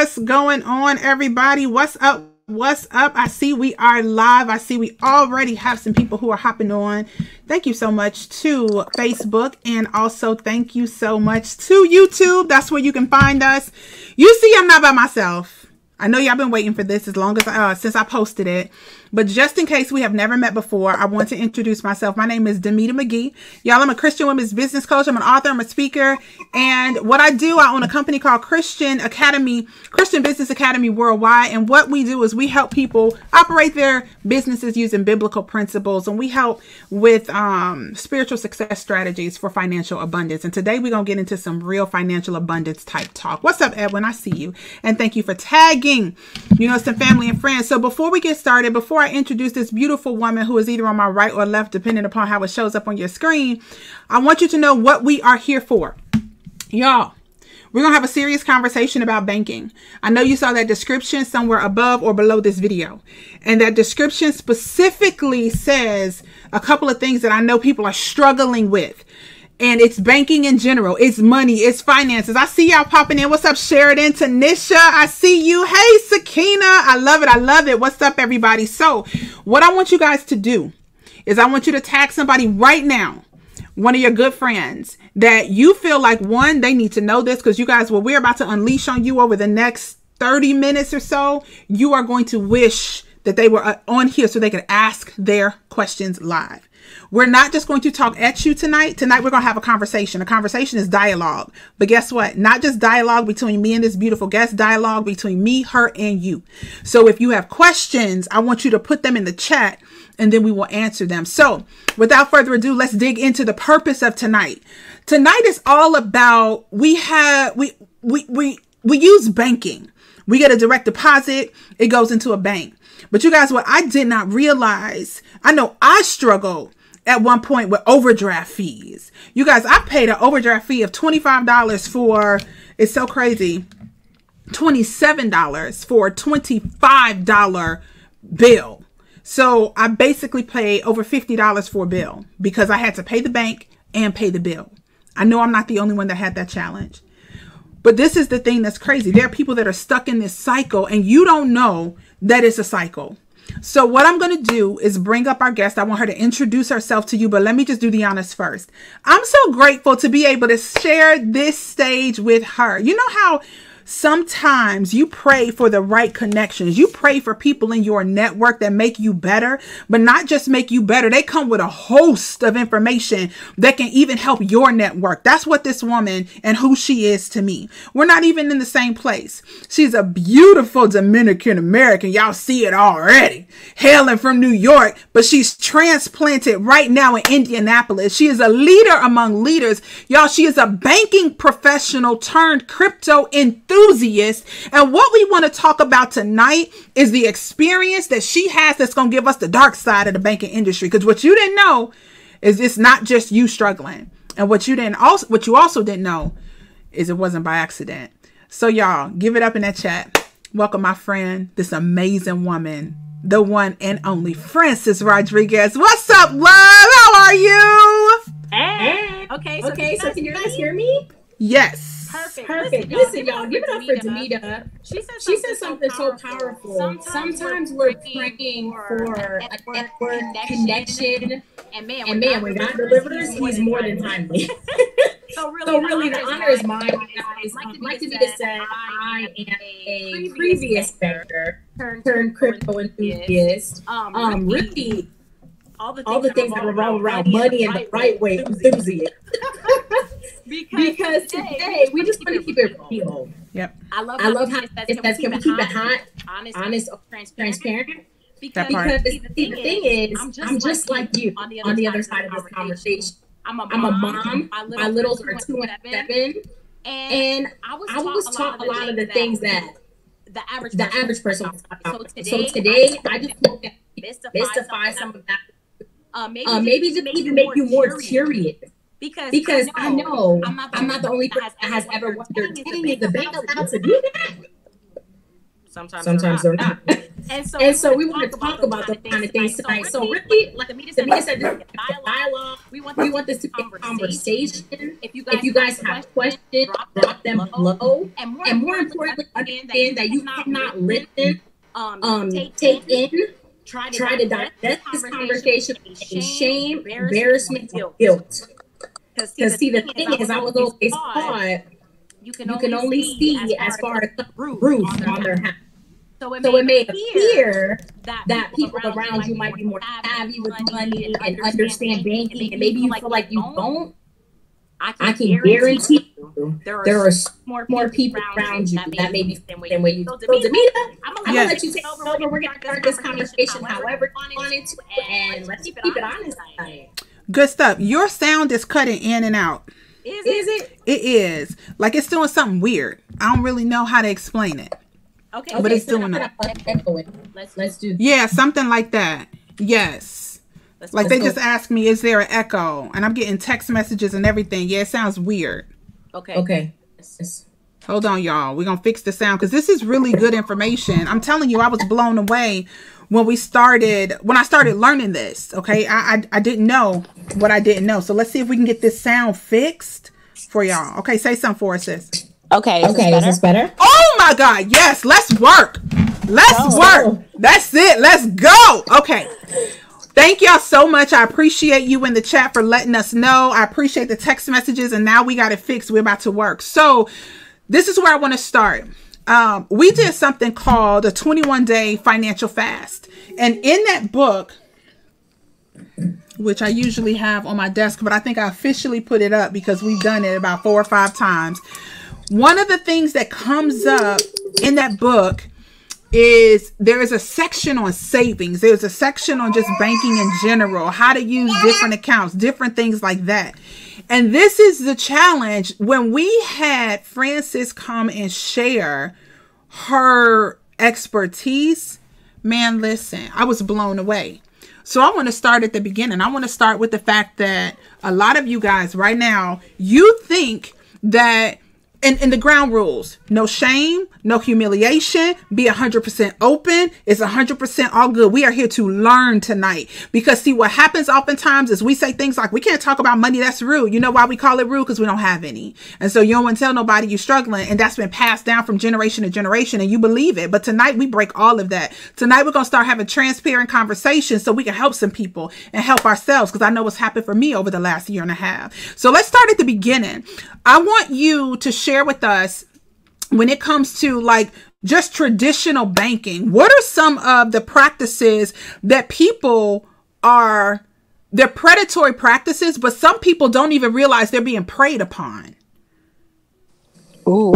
What's going on, everybody? What's up? What's up? I see we are live. I see we already have some people who are hopping on. Thank you so much to Facebook and also thank you so much to YouTube. That's where you can find us. You see, I'm not by myself. I know y'all been waiting for this as long as uh, since I posted it. But just in case we have never met before, I want to introduce myself. My name is Damita McGhee. Y'all, I'm a Christian women's business coach. I'm an author. I'm a speaker. And what I do, I own a company called Christian Academy, Christian Business Academy Worldwide. And what we do is we help people operate their businesses using biblical principles. And we help with um, spiritual success strategies for financial abundance. And today we're going to get into some real financial abundance type talk. What's up, Edwin? I see you. And thank you for tagging, you know, some family and friends. So before we get started, before before I introduce this beautiful woman who is either on my right or left, depending upon how it shows up on your screen, I want you to know what we are here for. Y'all, we're going to have a serious conversation about banking. I know you saw that description somewhere above or below this video. And that description specifically says a couple of things that I know people are struggling with and it's banking in general. It's money, it's finances. I see y'all popping in. What's up, Sheridan, Tanisha? I see you. Hey, Sakina. I love it. I love it. What's up, everybody? So, what I want you guys to do is I want you to tag somebody right now, one of your good friends that you feel like one, they need to know this because you guys, what we're about to unleash on you over the next 30 minutes or so, you are going to wish that they were uh, on here so they could ask their questions live. We're not just going to talk at you tonight. Tonight, we're going to have a conversation. A conversation is dialogue. But guess what? Not just dialogue between me and this beautiful guest, dialogue between me, her, and you. So if you have questions, I want you to put them in the chat and then we will answer them. So without further ado, let's dig into the purpose of tonight. Tonight is all about we have, we, we, we, we use banking. We get a direct deposit, it goes into a bank. But you guys, what I did not realize, I know I struggled at one point with overdraft fees. You guys, I paid an overdraft fee of $25 for, it's so crazy, $27 for a $25 bill. So I basically paid over $50 for a bill because I had to pay the bank and pay the bill. I know I'm not the only one that had that challenge. But this is the thing that's crazy. There are people that are stuck in this cycle and you don't know that it's a cycle. So what I'm going to do is bring up our guest. I want her to introduce herself to you, but let me just do the honors first. I'm so grateful to be able to share this stage with her. You know how Sometimes you pray for the right connections. You pray for people in your network that make you better, but not just make you better. They come with a host of information that can even help your network. That's what this woman and who she is to me. We're not even in the same place. She's a beautiful Dominican American. Y'all see it already. Hailing from New York, but she's transplanted right now in Indianapolis. She is a leader among leaders. Y'all, she is a banking professional turned crypto enthusiast enthusiast. And what we want to talk about tonight is the experience that she has that's going to give us the dark side of the banking industry. Because what you didn't know is it's not just you struggling. And what you didn't also what you also didn't know is it wasn't by accident. So y'all, give it up in that chat. Welcome my friend, this amazing woman, the one and only Francis Rodriguez. What's up, love? How are you? Hey. Okay, so okay, can so can you guys hear me? Yes. Perfect. Perfect. Listen, y'all, give it up for Damita. She said something, she said something so, powerful. Sometimes, Sometimes we're praying for a network connection. And man, and man when God delivers, He's more than timely. So really, so really the, honor is mine, guys. Like, um, like Damita said, I am a previous banker turned crypto enthusiast. Um, um really, all the things, all the things that revolve around money in the right way enthusiast. because, because today, today we just want to keep it real. Yep. I love. I love how it says, "Can we keep it hot, honest, honest transparent?" Because, because the, thing, thing is, I'm just, I'm just like, you on the other, on the other side, side of this conversation. I'm a mom. I'm a mom. My, little, my littles are two and seven, and I was I was taught a lot of the things that the average the average person was taught. So today, so today I just want to mystify some of that. Uh, maybe, uh, maybe just even make you more curious because because I know, I I'm, not I'm not the only person that has ever wondered, dang, is the bank allowed to do that? Sometimes, Sometimes they're not. They're not. and so, and so we want to talk about those kind of things tonight. So really, like Damita said, this is a dialogue We want, we want this to be a conversation. If you guys, if you guys have questions, drop, drop them below. And more, and more importantly, understand that you cannot listen, um, um take, take in, try to, try to digest this conversation in shame, embarrassment, guilt. Because see, see, the thing is, I was always taught you can, you can only see as far as the roof on their house. So it, so it may appear that, that people around you might be more savvy with money and understand banking, and maybe you feel like you don't. I can, I can guarantee you there are, there are more, more people around you that may be the same way you. feel. So, Damita, I'm gonna yes. let you take over. We're gonna start this conversation however you want it to, and let's keep it honest. Good stuff. Your sound is cutting in and out. Is, is it? It is. Like it's doing something weird. I don't really know how to explain it. Okay. But it's so doing it. Let's let's do. Yeah, something like that. Yes. Let's, like let's they go. just asked me, is there an echo? And I'm getting text messages and everything. Yeah, it sounds weird. Okay. Okay. Hold on, y'all. We're gonna fix the sound because this is really good information. I'm telling you, I was blown away when we started when I started learning this. Okay, I I, I didn't know what I didn't know. So let's see if we can get this sound fixed for y'all. Okay, say something for us, sis. Okay. Is okay. This is this better? Oh my God! Yes. Let's work. Let's oh. work. That's it. Let's go. Okay. Thank y'all so much. I appreciate you in the chat for letting us know. I appreciate the text messages, and now we got it fixed. We're about to work. So, this is where I want to start. Um, we did something called a 21 day financial fast, and in that book, which I usually have on my desk, but I think I officially put it up because we've done it about four or five times. One of the things that comes up in that book is there is a section on savings. There's a section on just banking in general, how to use different accounts, different things like that. And this is the challenge. When we had Francis come and share her expertise, man, listen, I was blown away. So I want to start at the beginning. I want to start with the fact that a lot of you guys right now, you think that and, and the ground rules no shame no humiliation be 100% open. It's 100% all good. We are here to learn tonight because see what happens oftentimes is we say things like we can't talk about money that's rude. You know why we call it rude? Because we don't have any. And so you don't want to tell nobody you're struggling and that's been passed down from generation to generation and you believe it. But tonight we break all of that. Tonight we're going to start having transparent conversations so we can help some people and help ourselves because i know what's happened for me over the last year and a half. So let's start at the beginning. I want you to share share with us when it comes to like just traditional banking? What are some of the practices that people are they're predatory practices, but some people don't even realize they're being preyed upon? Ooh,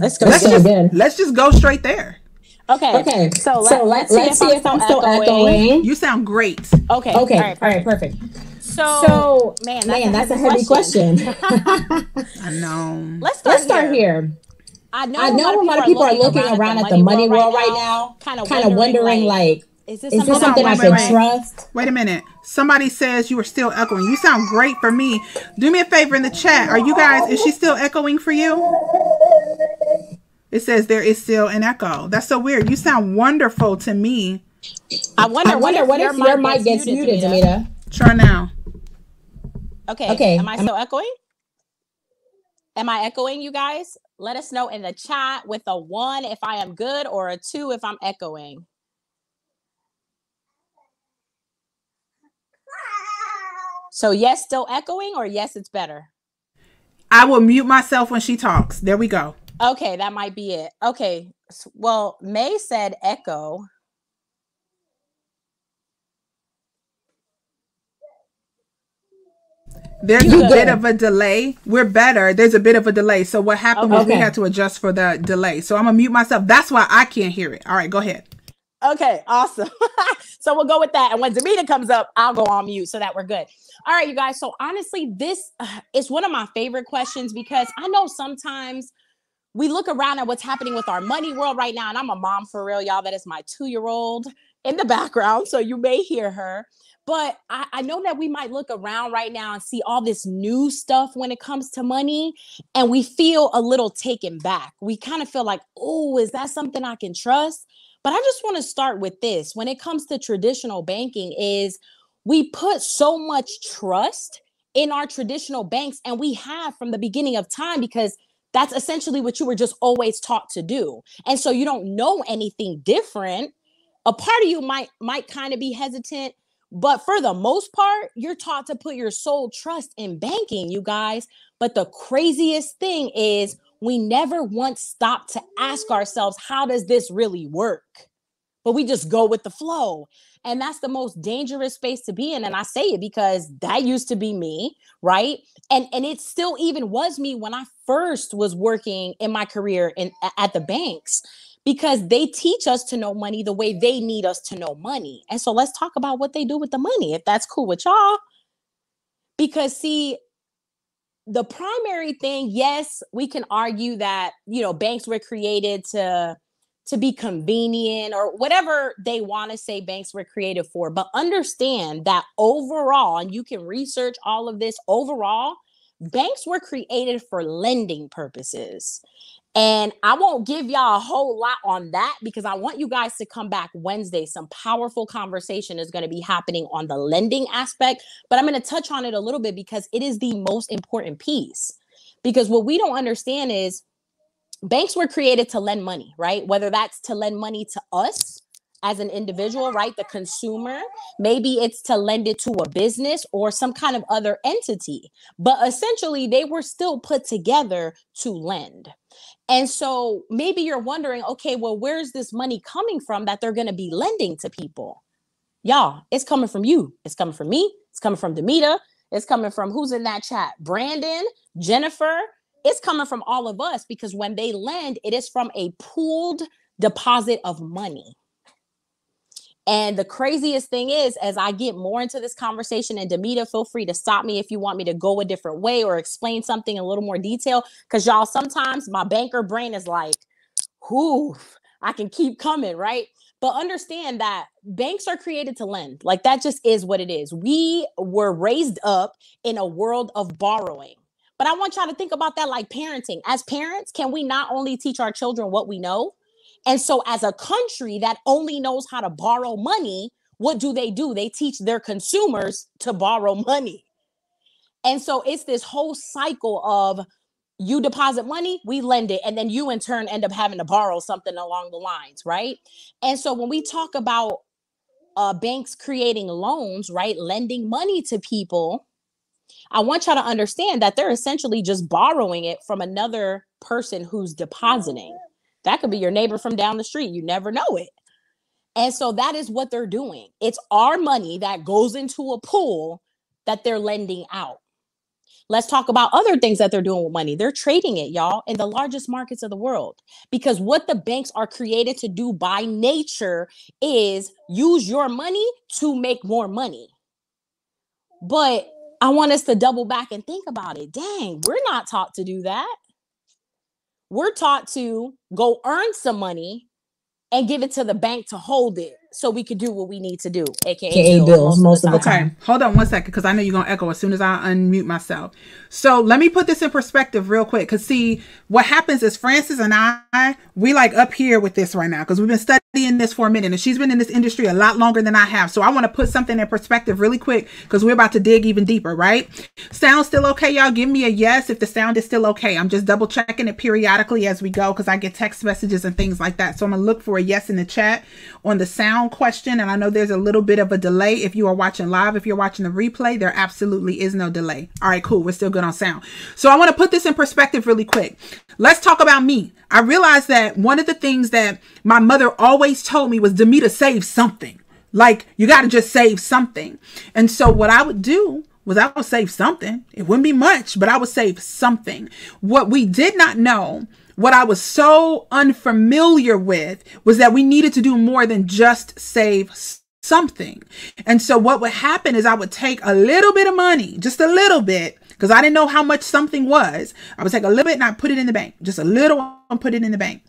let's go. Let's just, let's just go straight there. Okay. Okay. So, so let, us see, if, if I'm still echoing. echoing. You sound great. Okay. Okay. All right. All right perfect. So, so man, that's, man, a, that's heavy a heavy question. question. I know. Let's start, Let's start here. here. I know, I know a lot of people are looking around, at the money world right now, kind of kind of wondering like, is this, is this something I can trust? Wait a minute. Somebody says you are still echoing. You sound great for me. Do me a favor in the chat. Are you guys? Is she still echoing for you? It says there is still an echo. That's so weird. You sound wonderful to me. I wonder. I wonder what if, what if your mic gets muted, Damita? Try now. Okay. Okay. Am I still echoing? Am I echoing, you guys? Let us know in the chat with a one if I am good or a two if I'm echoing. So, yes, still echoing, or yes, it's better? I will mute myself when she talks. There we go. Okay, that might be it. Okay. Well, May said echo. There's you a good. bit of a delay. We're better. There's a bit of a delay. So what happened okay. was we had to adjust for the delay. So I'm gonna mute myself. That's why I can't hear it. All right, go ahead. Okay, awesome. so we'll go with that. And when Damita comes up, I'll go on mute so that we're good. All right, you guys. So honestly, this uh, is one of my favorite questions because I know sometimes we look around at what's happening with our money world right now. And I'm a mom for real, y'all. That is my two year old in the background. So you may hear her. But I, I, know that we might look around right now and see all this new stuff when it comes to money, and we feel a little taken back. We kind of feel like, oh, is that something I can trust? But I just want to start with this. When it comes to traditional banking, is we put so much trust in our traditional banks and we have from the beginning of time because that's essentially what you were just always taught to do and so you don't know anything different a part of you might might kind of be hesitant but for the most part you're taught to put your sole trust in banking you guys. But the craziest thing is we never once stop to ask ourselves how does this really work? But we just go with the flow. And that's the most dangerous space to be in. And i say it because that used to be me right? And and it still even was me when i first was working in my career in at the banks because they teach us to know money the way they need us to know money and so let's talk about what they do with the money if that's cool with y'all because see the primary thing yes we can argue that you know banks were created to to be convenient or whatever they want to say banks were created for. But understand that overall, and you can research all of this overall, banks were created for lending purposes. And I won't give y'all a whole lot on that because I want you guys to come back Wednesday. Some powerful conversation is going to be happening on the lending aspect, but I'm going to touch on it a little bit because it is the most important piece. Because what we don't understand is banks were created to lend money, right? Whether that's to lend money to us as an individual, right? The consumer, maybe it's to lend it to a business or some kind of other entity. But essentially, they were still put together to lend. And so maybe you're wondering, okay, well, where's this money coming from that they're going to be lending to people? Y'all, it's coming from you. It's coming from me. It's coming from Damita. It's coming from who's in that chat? Brandon, Jennifer, it's coming from all of us because when they lend, it is from a pooled deposit of money. And the craziest thing is, as I get more into this conversation, and Damita, feel free to stop me if you want me to go a different way or explain something in a little more detail. Because y'all, sometimes my banker brain is like, whoo, I can keep coming, right? But understand that banks are created to lend. Like that just is what it is. We were raised up in a world of borrowing. But I want y'all to think about that like parenting. As parents, can we not only teach our children what we know? And so, as a country that only knows how to borrow money, what do they do? They teach their consumers to borrow money. And so, it's this whole cycle of you deposit money, we lend it, and then you in turn end up having to borrow something along the lines, right? And so, when we talk about uh, banks creating loans, right, lending money to people, I want y'all to understand that they're essentially just borrowing it from another person who's depositing. That could be your neighbor from down the street. You never know it. And so that is what they're doing. It's our money that goes into a pool that they're lending out. Let's talk about other things that they're doing with money. They're trading it, y'all, in the largest markets of the world. Because what the banks are created to do by nature is use your money to make more money. But I want us to double back and think about it. Dang, we're not taught to do that. We're taught to go earn some money and give it to the bank to hold it so we could do what we need to do, aka, AKA bills, bills most of the time. Okay, hold on one second because I know you're gonna echo as soon as I unmute myself. So let me put this in perspective real quick. Cause see, what happens is Francis and I, we like up here with this right now because we've been studying this for a minute, and she's been in this industry a lot longer than I have. So I want to put something in perspective really quick because we're about to dig even deeper, right? Sound still okay, y'all? Give me a yes if the sound is still okay. I'm just double checking it periodically as we go because I get text messages and things like that. So I'm gonna look for a yes in the chat on the sound question. And I know there's a little bit of a delay if you are watching live. If you're watching the replay, there absolutely is no delay. All right, cool. We're still good on sound. So I want to put this in perspective really quick. Let's talk about me. I realized that one of the things that my mother always told me was Damita save something. Like you got to just save something. And so what I would do was I would save something. It wouldn't be much, but I would save something. What we did not know what I was so unfamiliar with was that we needed to do more than just save something. And so what would happen is I would take a little bit of money, just a little bit, because I didn't know how much something was. I would take a little bit and I put it in the bank, just a little and put it in the bank.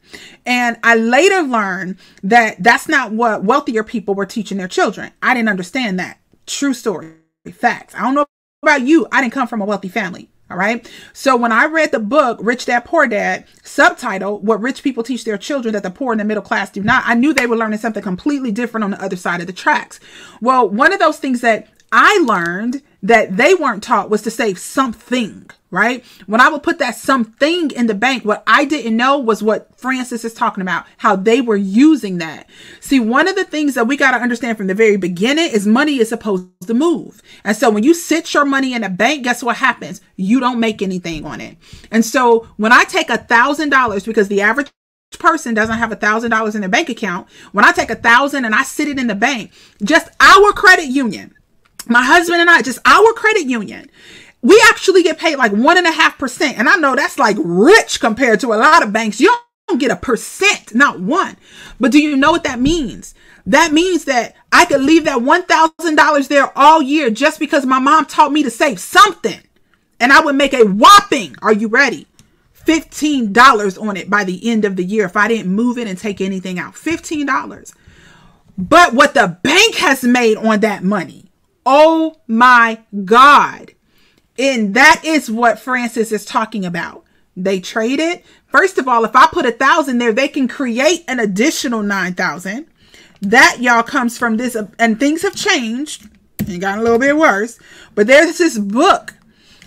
And I later learned that that's not what wealthier people were teaching their children. I didn't understand that. True story. Facts. I don't know about you. I didn't come from a wealthy family. All right. So when I read the book, Rich Dad Poor Dad, subtitle, What Rich People Teach Their Children That the Poor and the Middle Class Do Not, I knew they were learning something completely different on the other side of the tracks. Well, one of those things that I learned that they weren't taught was to save something, right? When I would put that something in the bank, what I didn't know was what Francis is talking about, how they were using that. See, one of the things that we got to understand from the very beginning is money is supposed to move. And so when you sit your money in a bank, guess what happens? You don't make anything on it. And so when I take a thousand dollars, because the average person doesn't have a thousand dollars in their bank account, when I take a thousand and I sit it in the bank, just our credit union, my husband and I, just our credit union, we actually get paid like one and a half percent. And I know that's like rich compared to a lot of banks. You don't get a percent, not one. But do you know what that means? That means that I could leave that $1,000 there all year just because my mom taught me to save something. And I would make a whopping, are you ready? $15 on it by the end of the year if I didn't move it and take anything out. $15. But what the bank has made on that money Oh my God. And that is what Francis is talking about. They trade it. First of all, if I put a thousand there, they can create an additional 9,000. That y'all comes from this, and things have changed and gotten a little bit worse. But there's this book.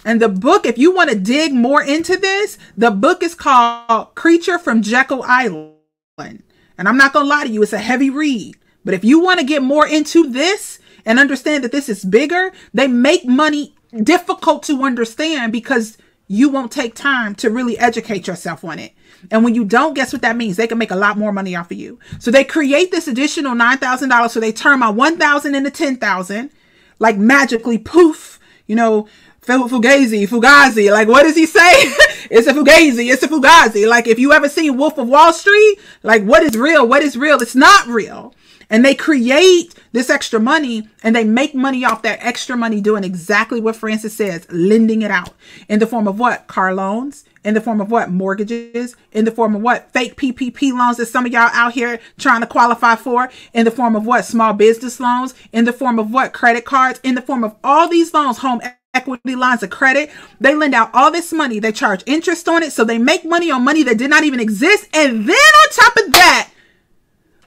And the book, if you want to dig more into this, the book is called Creature from Jekyll Island. And I'm not going to lie to you, it's a heavy read. But if you want to get more into this, and understand that this is bigger, they make money difficult to understand because you won't take time to really educate yourself on it. And when you don't, guess what that means? They can make a lot more money off of you. So they create this additional $9,000. So they turn my 1,000 into 10,000, like magically poof, you know, Fugazi, Fugazi. Like, what does he say? it's a Fugazi. It's a Fugazi. Like, if you ever seen Wolf of Wall Street, like, what is real? What is real? It's not real. And they create this extra money and they make money off that extra money doing exactly what Francis says, lending it out in the form of what? Car loans, in the form of what? Mortgages, in the form of what? Fake PPP loans that some of y'all out here trying to qualify for, in the form of what? Small business loans, in the form of what? Credit cards, in the form of all these loans, home equity lines of credit. They lend out all this money. They charge interest on it. So they make money on money that did not even exist. And then on top of that,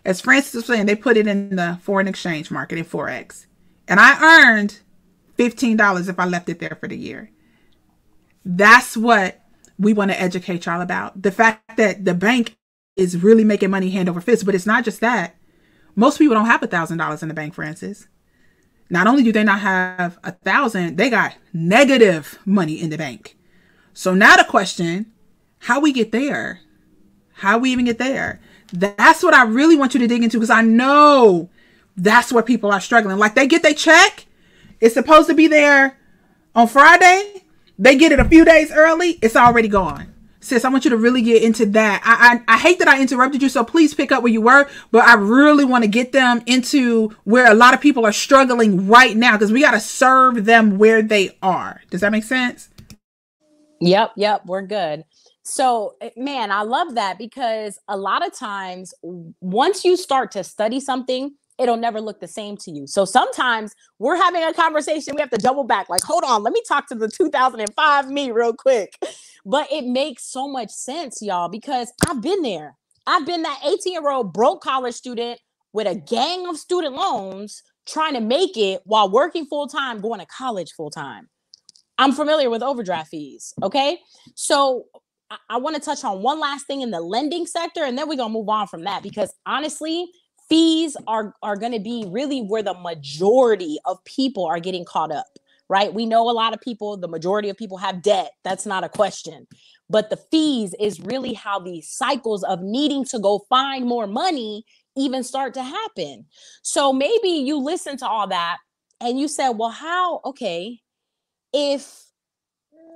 as Francis was saying, they put it in the foreign exchange market in Forex. And I earned $15 if I left it there for the year. That's what we want to educate y'all about. The fact that the bank is really making money hand over fist. But it's not just that. Most people don't have a thousand dollars in the bank, Francis. Not only do they not have a thousand, they got negative money in the bank. So now the question, how we get there? How we even get there? That's what I really want you to dig into because I know that's where people are struggling. Like they get their check, it's supposed to be there on Friday. They get it a few days early, it's already gone. Sis, I want you to really get into that. I, I, I hate that I interrupted you, so please pick up where you were. But I really want to get them into where a lot of people are struggling right now because we got to serve them where they are. Does that make sense? Yep, yep, we're good. So, eh, man, I love that because a lot of times, once you start to study something, it'll never look the same to you. So sometimes we're having a conversation, we have to double back, like, hold on, let me talk to the 2005 me real quick. But it makes so much sense, y'all, because I've been there. I've been that 18 year old broke college student with a gang of student loans trying to make it while working full time, going to college full time. I'm familiar with overdraft fees. Okay. So I, want to touch on one last thing in the lending sector, and then we're gonna move on from that because honestly, fees are are going to be really where the majority of people are getting caught up right? We know a lot of people the majority of people have debt that's not a question. But the fees is really how these cycles of needing to go find more money even start to happen. So maybe you listen to all that and you said well how okay if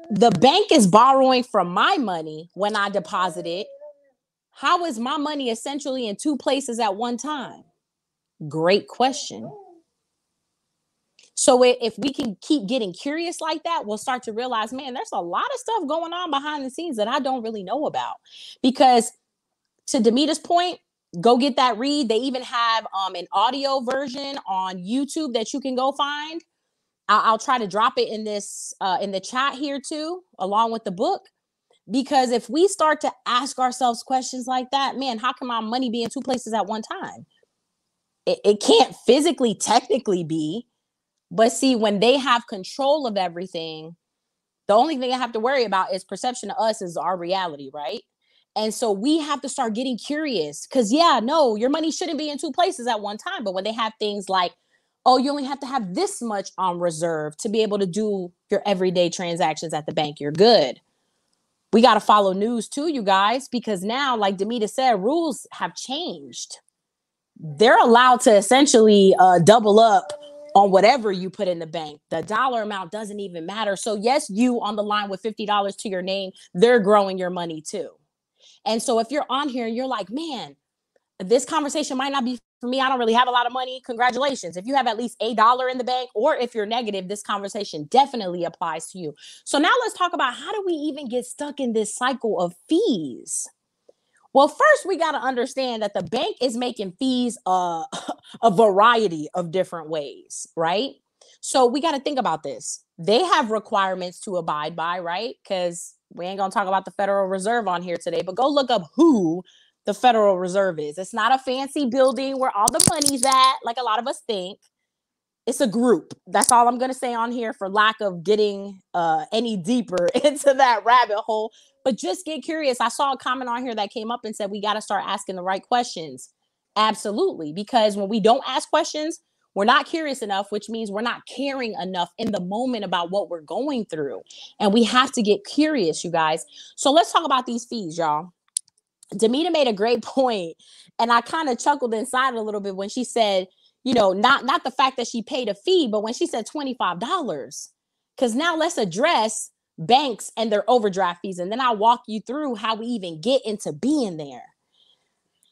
the bank is borrowing from my money when I deposit it. How is my money essentially in two places at one time? Great question. So if we can keep getting curious like that, we'll start to realize, man, there's a lot of stuff going on behind the scenes that I don't really know about. Because to Damita's point, go get that read. They even have um, an audio version on YouTube that you can go find I'll, try to drop it in this uh, in the chat here too, along with the book. Because if we start to ask ourselves questions like that, man, how can my money be in two places at one time? It, it can't physically, technically be, But see, when they have control of everything, the only thing I have to worry about is perception of us is our reality, right? And so we have to start getting curious because, yeah, no, your money shouldn't be in two places at one time. But when they have things like, oh, you only have to have this much on reserve to be able to do your everyday transactions at the bank, you're good. We got to follow news too, you guys, because now, like Damita said, rules have changed. They're allowed to essentially uh, double up on whatever you put in the bank. The dollar amount doesn't even matter. So, yes, you on the line with $50 to your name, they're growing your money too. And so if you're on here and you're like, man, this conversation might not be for me. I don't really have a lot of money. Congratulations. If you have at least a dollar in the bank, or if you're negative, this conversation definitely applies to you. So now let's talk about how do we even get stuck in this cycle of fees? Well, first we got to understand that the bank is making fees uh, a variety of different ways, right? So we got to think about this. They have requirements to abide by, right? Because we ain't gonna talk about the Federal Reserve on here today, but go look up who the Federal Reserve is. It's not a fancy building where all the money's at, like a lot of us think. It's a group. That's all I'm gonna say on here for lack of getting uh, any deeper into that rabbit hole. But just get curious. I saw a comment on here that came up and said we got to start asking the right questions. Absolutely, because when we don't ask questions, we're not curious enough, which means we're not caring enough in the moment about what we're going through. And we have to get curious, you guys. So let's talk about these fees, y'all. Damita made a great point, and I kind of chuckled inside a little bit when she said, you know, not not the fact that she paid a fee, but when she said $25. Because now let's address banks and their overdraft fees. And then I'll walk you through how we even get into being there.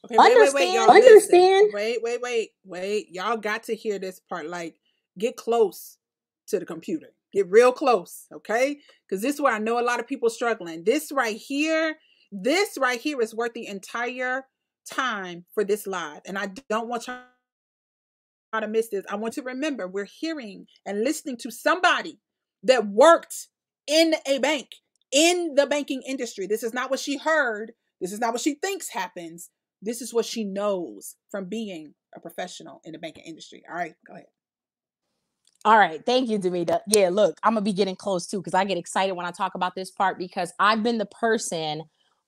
Okay, wait, understand, wait, wait, understand. Wait, wait, wait, wait. Y'all got to hear this part. Like, get close to the computer. Get real close, okay? Because this is where I know a lot of people struggling. This right here, this right here is worth the entire time for this live. And I don't want y'all to miss this. I want to remember we're hearing and listening to somebody that worked in a bank, in the banking industry. This is not what she heard. This is not what she thinks happens. This is what she knows from being a professional in the banking industry. All right, go ahead. All right, thank you, Damita. Yeah, look, I'm gonna be getting close too because I get excited when I talk about this part because I've been the person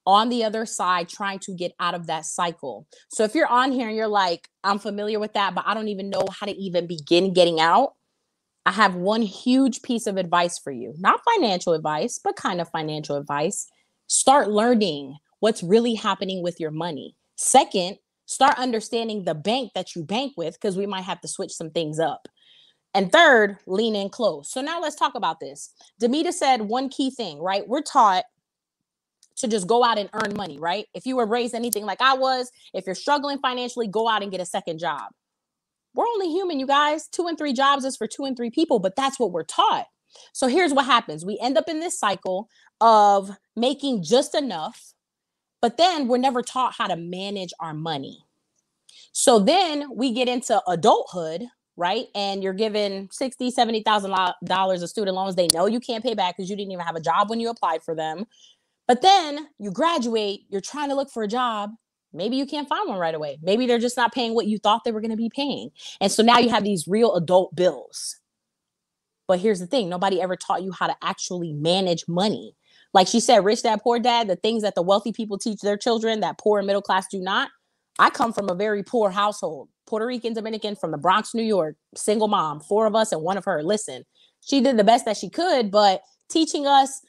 on the other side trying to get out of that cycle. So if you're on here and you're like, I'm familiar with that, but I don't even know how to even begin getting out, I have one huge piece of advice for you. Not financial advice, but kind of financial advice. Start learning what's really happening with your money. Second, start understanding the bank that you bank with because we might have to switch some things up. And third, lean in close. So now let's talk about this. Damita said one key thing, right? We're taught to just go out and earn money, right? If you were raised anything like I was, if you're struggling financially, go out and get a second job. We're only human, you guys. Two and three jobs is for two and three people, but that's what we're taught. So here's what happens we end up in this cycle of making just enough but then we're never taught how to manage our money. So then we get into adulthood, right? And you're given sixty, seventy thousand dollars of student loans. They know you can't pay back because you didn't even have a job when you applied for them. But then you graduate, you're trying to look for a job. Maybe you can't find one right away. Maybe they're just not paying what you thought they were going to be paying. And so now you have these real adult bills. But here's the thing nobody ever taught you how to actually manage money. Like she said, rich dad, poor dad, the things that the wealthy people teach their children that poor and middle class do not. I come from a very poor household, Puerto Rican, Dominican, from the Bronx, New York, single mom, four of us and one of her. Listen, she did the best that she could, but teaching us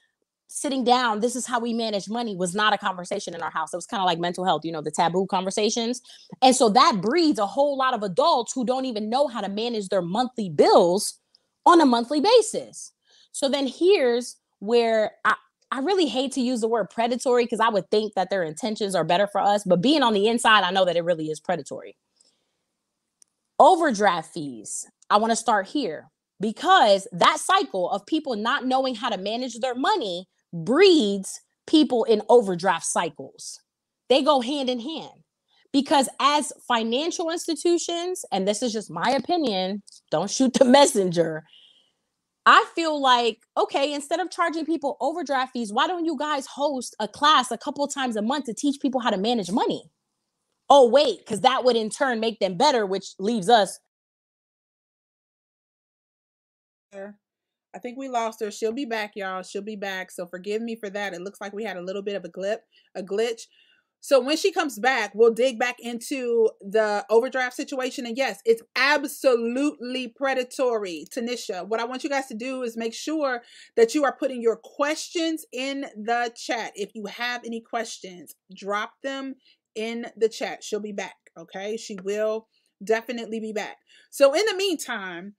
sitting down, this is how we manage money was not a conversation in our house. It was kind of like mental health, you know, the taboo conversations. And so that breeds a whole lot of adults who don't even know how to manage their monthly bills on a monthly basis. So then here's where I, I really hate to use the word predatory because I would think that their intentions are better for us, but being on the inside, I know that it really is predatory. Overdraft fees. I want to start here because that cycle of people not knowing how to manage their money breeds people in overdraft cycles. They go hand in hand because as financial institutions, and this is just my opinion, don't shoot the messenger I feel like, okay, instead of charging people overdraft fees, why don't you guys host a class a couple times a month to teach people how to manage money? Oh, wait, because that would in turn make them better, which leaves us. I think we lost her. She'll be back, y'all. She'll be back. So forgive me for that. It looks like we had a little bit of a glip, a glitch. So when she comes back, we'll dig back into the overdraft situation. And yes, it's absolutely predatory. Tanisha, what I want you guys to do is make sure that you are putting your questions in the chat. If you have any questions, drop them in the chat. She'll be back. Okay. She will definitely be back. So in the meantime,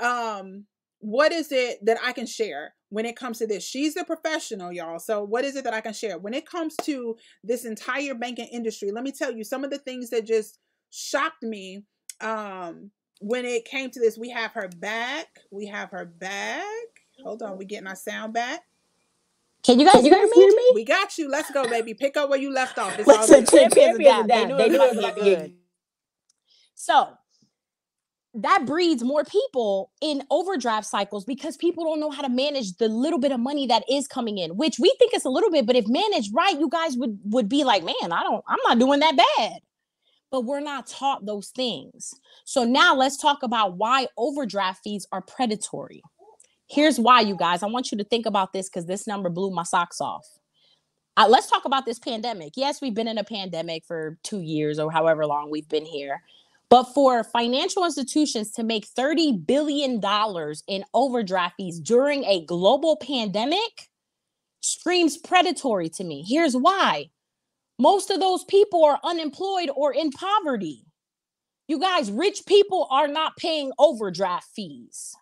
um, what is it that I can share when it comes to this? She's the professional, y'all. So, what is it that I can share? When it comes to this entire banking industry, let me tell you some of the things that just shocked me um, when it came to this. We have her back. We have her back. Hold on, we getting our sound back. Can you guys, Can you guys hear, me? We got you. Let's go, baby. Pick up where you left off. It's Listen, all good. champions of that. They knew it was about to get good. So that breeds more people in overdraft cycles because people don't know how to manage the little bit of money that is coming in which we think is a little bit but if managed right you guys would would be like man i don't i'm not doing that bad. But we're not taught those things. So now let's talk about why overdraft fees are predatory. Here's why you guys. I want you to think about this because this number blew my socks off. Uh, let's talk about this pandemic. Yes we've been in a pandemic for two years or however long we've been here but for financial institutions to make $30 billion in overdraft fees during a global pandemic screams predatory to me. Here's why most of those people are unemployed or in poverty. You guys, rich people are not paying overdraft fees.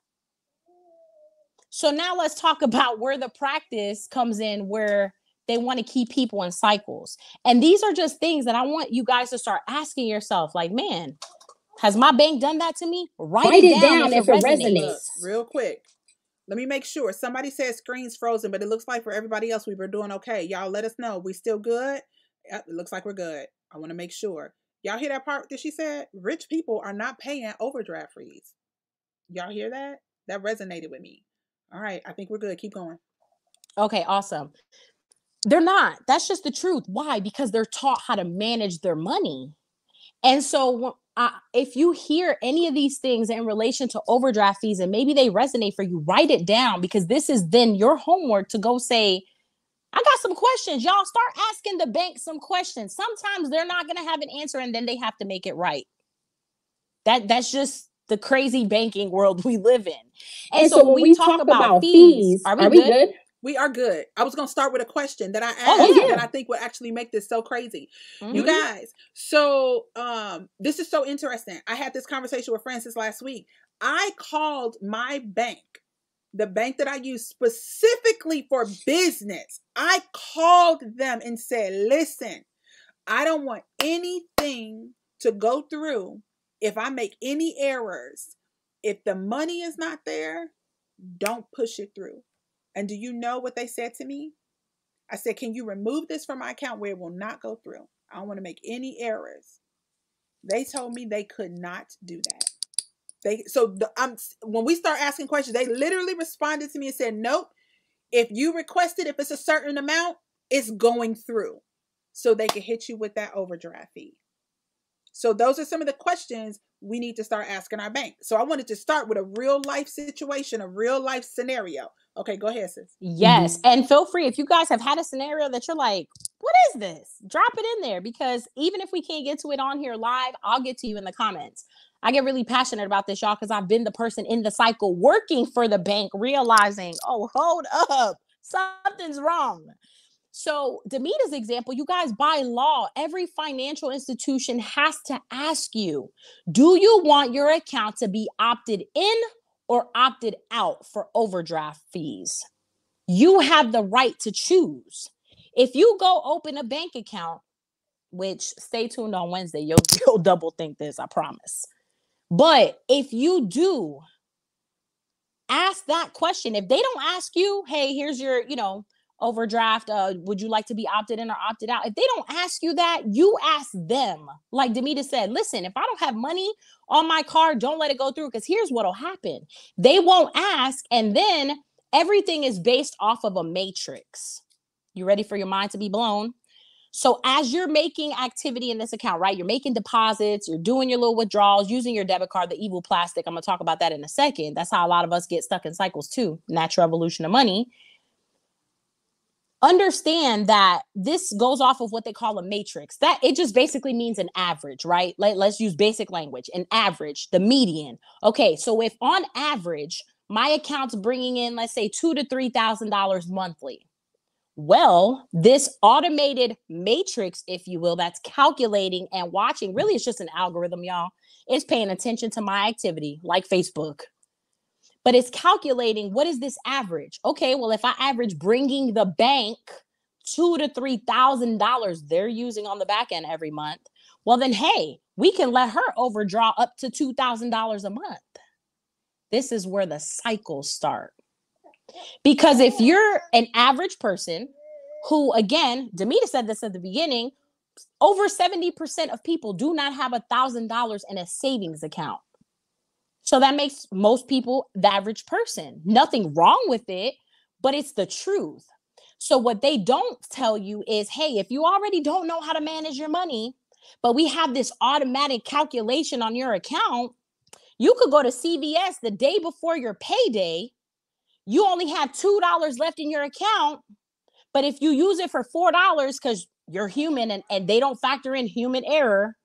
So now let's talk about where the practice comes in, where they want to keep people in cycles. And these are just things that I want you guys to start asking yourself like, man, has my bank done that to me? Write, Write it, down, down if, if, it resonates. resonates. Real quick. Let me make sure. Somebody says screen's frozen, but it looks like for everybody else we were doing okay. Y'all let us know. We still good? Yep, it looks like we're good. I want to make sure. Y'all hear that part that she said? Rich people are not paying overdraft fees. Y'all hear that? That resonated with me. All right, I think we're good. Keep going. Okay, awesome. They're not. That's just the truth. Why? Because they're taught how to manage their money. And so uh, if you hear any of these things in relation to overdraft fees and maybe they resonate for you, write it down because this is then your homework to go say, I got some questions. Y'all start asking the bank some questions. Sometimes they're not going to have an answer and then they have to make it right. That that's just the crazy banking world we live in. And, and so, when we, we talk, talk, about, about fees, fees, are we, are we good? good? We are good. I was going to start with a question that I asked oh, yeah. that I think would actually make this so crazy. Mm-hmm. You guys, so um this is so interesting. I had this conversation with Francis last week. I called my bank, the bank that I use specifically for business. I called them and said, "Listen, I don't want anything to go through if I make any errors. If the money is not there, don't push it through. And do you know what they said to me? I said, Can you remove this from my account where it will not go through? I don't want to make any errors. They told me they could not do that. They so the, I'm when we start asking questions, they literally responded to me and said, Nope. If you requested, if it's a certain amount, it's going through. So they can hit you with that overdraft fee. So those are some of the questions we need to start asking our bank. So I wanted to start with a real life situation, a real life scenario. Okay, go ahead, sis. Yes. Mm-hmm. And feel free if you guys have had a scenario that you're like, what is this? Drop it in there because even if we can't get to it on here live, I'll get to you in the comments. I get really passionate about this, y'all, because I've been the person in the cycle working for the bank, realizing, oh, hold up, something's wrong. So, Damita's example, you guys, by law, every financial institution has to ask you do you want your account to be opted in or opted out for overdraft fees. You have the right to choose. If you go open a bank account, which stay tuned on Wednesday, you'll, you'll double think this, I promise. But if you do ask that question, if they don't ask you, hey, here's your, you know, overdraft uh would you like to be opted in or opted out if they don't ask you that you ask them like Damita said listen if i don't have money on my card don't let it go through because here's what'll happen they won't ask and then everything is based off of a matrix you ready for your mind to be blown So as you're making activity in this account, right? You're making deposits, you're doing your little withdrawals, using your debit card, the evil plastic. I'm gonna talk about that in a second. That's how a lot of us get stuck in cycles too. Natural evolution of money. Understand that this goes off of what they call a matrix. That it just basically means an average, right? Let, let's use basic language. An average, the median. Okay, so if on average my account's bringing in, let's say, two to three thousand dollars monthly well, this automated matrix, if you will, that's calculating and watching, really, it's just an algorithm, y'all. It's paying attention to my activity, like Facebook. But it's calculating what is this average? Okay, well, if I average bringing the bank two to three thousand dollars they're using on the back end every month, well, then hey, we can let her overdraw up to two thousand dollars a month. This is where the cycles start. Because if you're an average person who, again, Damita said this at the beginning, over 70% of people do not have a thousand dollars in a savings account. So that makes most people the average person. Nothing wrong with it, but it's the truth. So what they don't tell you is, hey, if you already don't know how to manage your money, but we have this automatic calculation on your account, you could go to CVS the day before your payday you only have $2 left in your account. But if you use it for $4 because you're human and, and they don't factor in human error,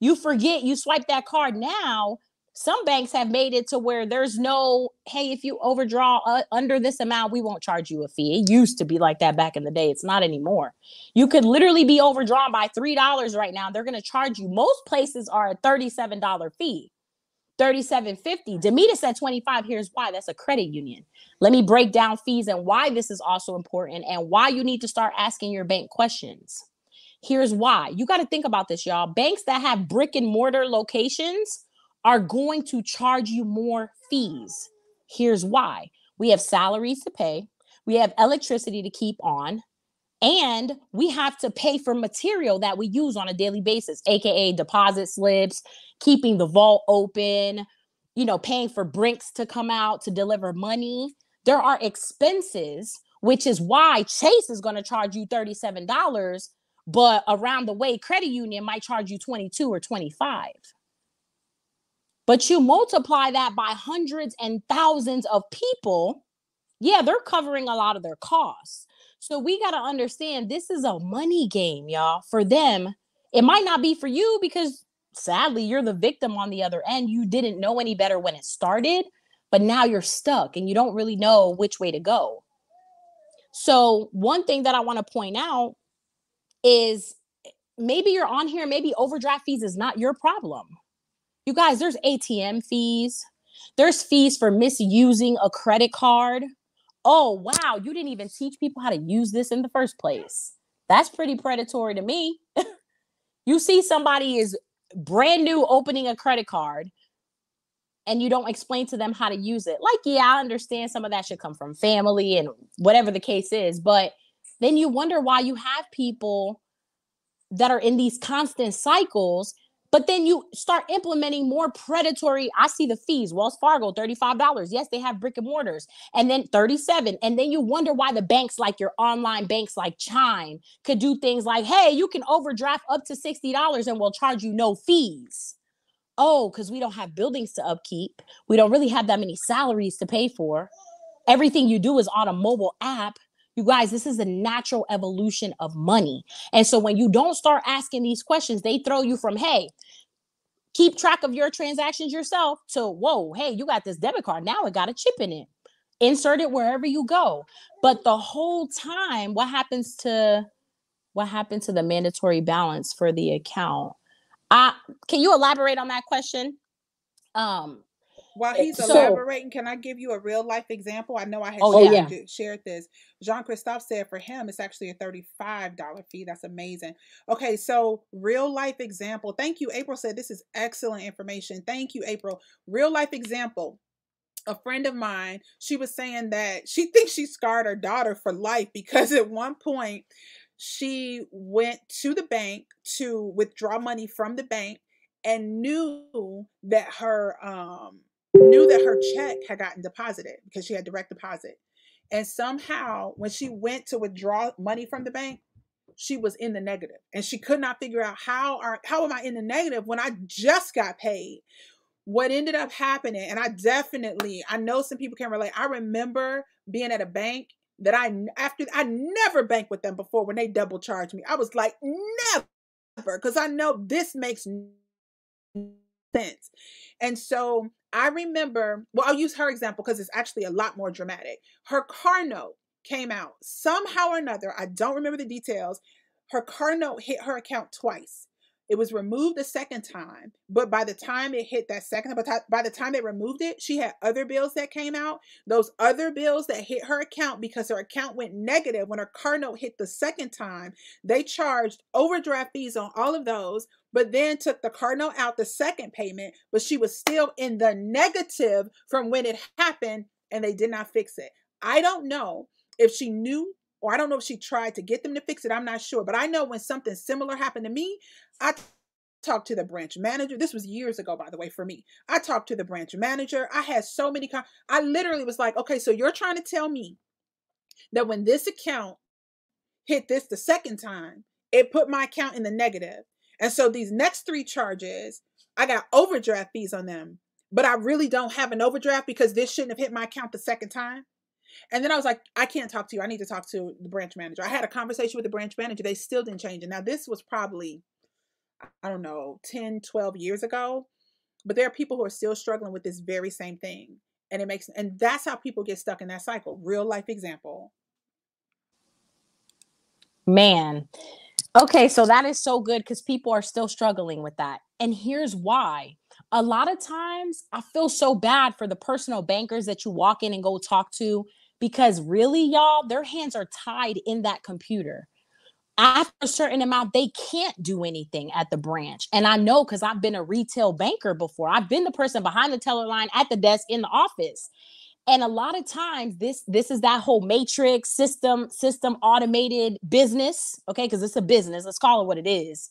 you forget you swipe that card now. Some banks have made it to where there's no, hey, if you overdraw uh, under this amount, we won't charge you a fee. It used to be like that back in the day. It's not anymore. You could literally be overdrawn by $3 right now. They're going to charge you. Most places are a $37 fee. 3750. Damita said 25. Here's why. That's a credit union. Let me break down fees and why this is also important and why you need to start asking your bank questions. Here's why. You got to think about this, y'all. Banks that have brick and mortar locations are going to charge you more fees. Here's why. We have salaries to pay. We have electricity to keep on and we have to pay for material that we use on a daily basis aka deposit slips keeping the vault open you know paying for Brink's to come out to deliver money there are expenses which is why chase is going to charge you $37 but around the way credit union might charge you 22 or 25 but you multiply that by hundreds and thousands of people yeah they're covering a lot of their costs so we got to understand this is a money game, y'all. For them, it might not be for you because sadly you're the victim on the other end. You didn't know any better when it started, but now you're stuck and you don't really know which way to go. So, one thing that I want to point out is maybe you're on here, maybe overdraft fees is not your problem. You guys, there's ATM fees, there's fees for misusing a credit card oh, wow, you didn't even teach people how to use this in the first place. That's pretty predatory to me. you see somebody is brand new opening a credit card and you don't explain to them how to use it. Like, yeah, I understand some of that should come from family and whatever the case is, but then you wonder why you have people that are in these constant cycles but then you start implementing more predatory. I see the fees. Wells Fargo, $35. Yes, they have brick and mortars. And then 37. And then you wonder why the banks like your online banks like Chime could do things like, hey, you can overdraft up to $60 and we'll charge you no fees. Oh, because we don't have buildings to upkeep. We don't really have that many salaries to pay for. Everything you do is on a mobile app. You guys, this is a natural evolution of money. And so when you don't start asking these questions, they throw you from, hey, keep track of your transactions yourself to, whoa, hey, you got this debit card. Now it got a chip in it. Insert it wherever you go. But the whole time, what happens to what happened to the mandatory balance for the account? Uh, can you elaborate on that question? Um, while he's so, elaborating, can I give you a real life example? I know I had oh, shared, yeah. shared this. Jean Christophe said for him, it's actually a $35 fee. That's amazing. Okay, so real life example. Thank you. April said this is excellent information. Thank you, April. Real life example a friend of mine, she was saying that she thinks she scarred her daughter for life because at one point she went to the bank to withdraw money from the bank and knew that her um knew that her check had gotten deposited because she had direct deposit. And somehow, when she went to withdraw money from the bank, she was in the negative and she could not figure out how are how am I in the negative when I just got paid. What ended up happening, and I definitely I know some people can relate. I remember being at a bank that I after I never banked with them before when they double charged me. I was like, never, because I know this makes sense. And so I remember, well, I'll use her example because it's actually a lot more dramatic. Her car note came out somehow or another. I don't remember the details. Her car note hit her account twice. It was removed the second time, but by the time it hit that second, but by the time they removed it, she had other bills that came out. Those other bills that hit her account because her account went negative when her car note hit the second time, they charged overdraft fees on all of those, but then took the cardinal out the second payment, but she was still in the negative from when it happened and they did not fix it. I don't know if she knew or I don't know if she tried to get them to fix it. I'm not sure. But I know when something similar happened to me, I talked to the branch manager. This was years ago, by the way, for me. I talked to the branch manager. I had so many. Con- I literally was like, okay, so you're trying to tell me that when this account hit this the second time, it put my account in the negative. And so these next three charges, I got overdraft fees on them, but I really don't have an overdraft because this shouldn't have hit my account the second time. And then I was like, I can't talk to you. I need to talk to the branch manager. I had a conversation with the branch manager. They still didn't change it. Now, this was probably, I don't know, 10, 12 years ago. But there are people who are still struggling with this very same thing. And it makes, and that's how people get stuck in that cycle. Real life example. Man. Okay, so that is so good because people are still struggling with that. And here's why a lot of times I feel so bad for the personal bankers that you walk in and go talk to because really, y'all, their hands are tied in that computer. After a certain amount, they can't do anything at the branch. And I know because I've been a retail banker before. I've been the person behind the teller line at the desk in the office. And a lot of times this this is that whole matrix system system automated business, okay? Because it's a business. Let's call it what it is.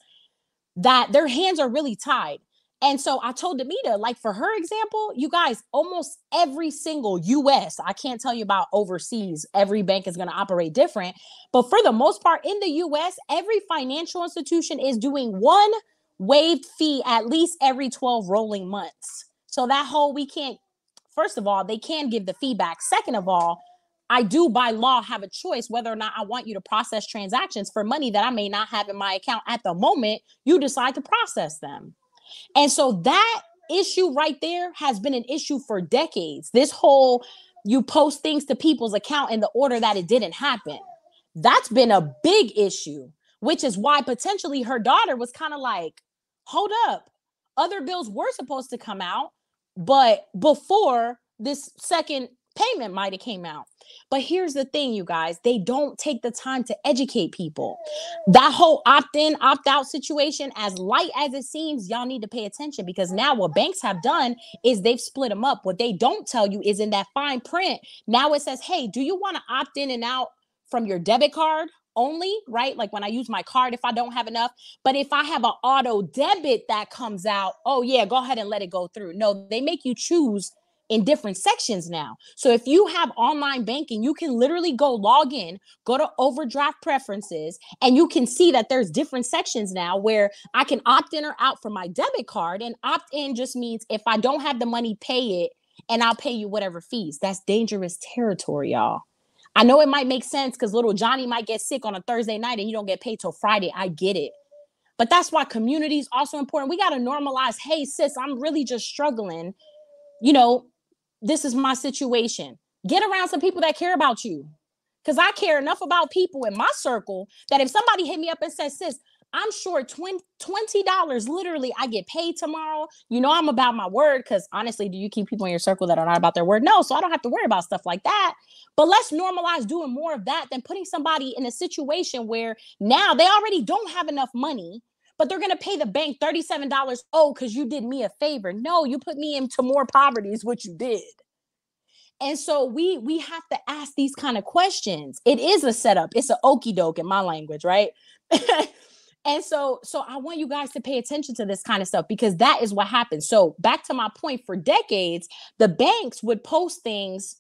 That their hands are really tied and so I told Damita, like for her example, you guys, almost every single US, I can't tell you about overseas, every bank is going to operate different. But for the most part, in the US, every financial institution is doing one waived fee at least every 12 rolling months. So that whole we can't, first of all, they can give the feedback. Second of all, I do by law have a choice whether or not I want you to process transactions for money that I may not have in my account at the moment you decide to process them. And so that issue right there has been an issue for decades. This whole you post things to people's account in the order that it didn't happen. That's been a big issue, which is why potentially her daughter was kind of like, hold up, other bills were supposed to come out, but before this second payment might have came out. But here's the thing, you guys, they don't take the time to educate people. That whole opt-in, opt-out situation, as light as it seems, y'all need to pay attention because now what banks have done is they've split them up. What they don't tell you is in that fine print. Now it says, hey, do you want to opt in and out from your debit card? Only, right? Like when I use my card if I don't have enough. But if I have an auto debit that comes out, oh yeah, go ahead and let it go through. No, they make you choose in different sections now. So if you have online banking, you can literally go log in, go to overdraft preferences, and you can see that there's different sections now where I can opt in or out for my debit card. And opt in just means if I don't have the money, pay it, and I'll pay you whatever fees. That's dangerous territory, y'all. I know it might make sense because little Johnny might get sick on a Thursday night and you don't get paid till Friday. I get it. But that's why community is also important. We got to normalize, hey, sis, I'm really just struggling. You know, this is my situation. Get around some people that care about you. Because I care enough about people in my circle that if somebody hit me up and says, sis, I'm sure $20, literally, I get paid tomorrow. You know, I'm about my word because honestly, do you keep people in your circle that are not about their word? No, so I don't have to worry about stuff like that. But let's normalize doing more of that than putting somebody in a situation where now they already don't have enough money but they're going to pay the bank $37 oh because you did me a favor no you put me into more poverty is what you did and so we we have to ask these kind of questions it is a setup it's a okey doke in my language right and so so i want you guys to pay attention to this kind of stuff because that is what happens so back to my point for decades the banks would post things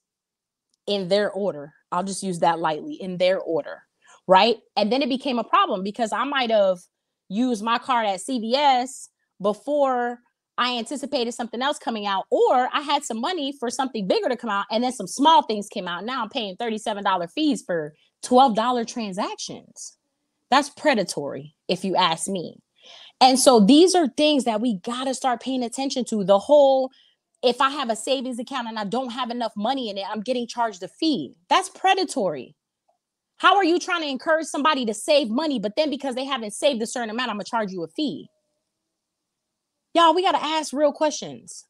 in their order i'll just use that lightly in their order right? And then it became a problem because I might have used my card at CVS before I anticipated something else coming out, or I had some money for something bigger to come out, and then some small things came out. Now I'm paying $37 fees for $12 transactions. That's predatory, if you ask me. And so these are things that we got to start paying attention to. The whole if I have a savings account and I don't have enough money in it, I'm getting charged a fee. That's predatory. How are you trying to encourage somebody to save money, but then because they haven't saved a certain amount, I'm gonna charge you a fee? Y'all, we gotta ask real questions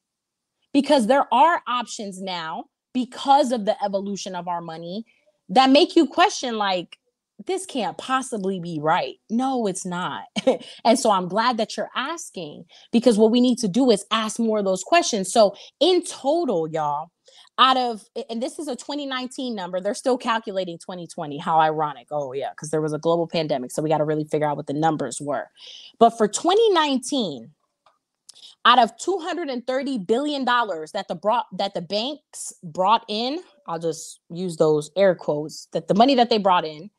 because there are options now because of the evolution of our money that make you question like this can't possibly be right. No, it's not. and so I'm glad that you're asking because what we need to do is ask more of those questions. So, in total, y'all, out of, and this is a 2019 number, they're still calculating 2020. How ironic. Oh, yeah, because there was a global pandemic. So, we got to really figure out what the numbers were. But for 2019, out of 230 billion dollars that the brought that the banks brought in i'll just use those air quotes that the money that they brought in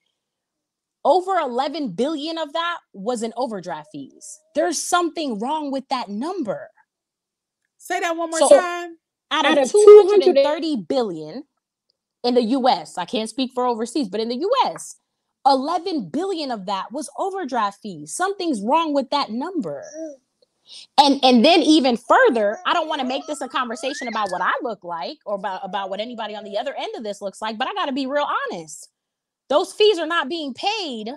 over 11 billion of that was in overdraft fees. There's something wrong with that number. Say that one more so, time. Out, out of 230 billion in the US, I can't speak for overseas, but in the US, 11 billion of that was overdraft fees. Something's wrong with that number. And and then even further, I don't want to make this a conversation about what I look like or about, about what anybody on the other end of this looks like, but I got to be real honest those fees are not being paid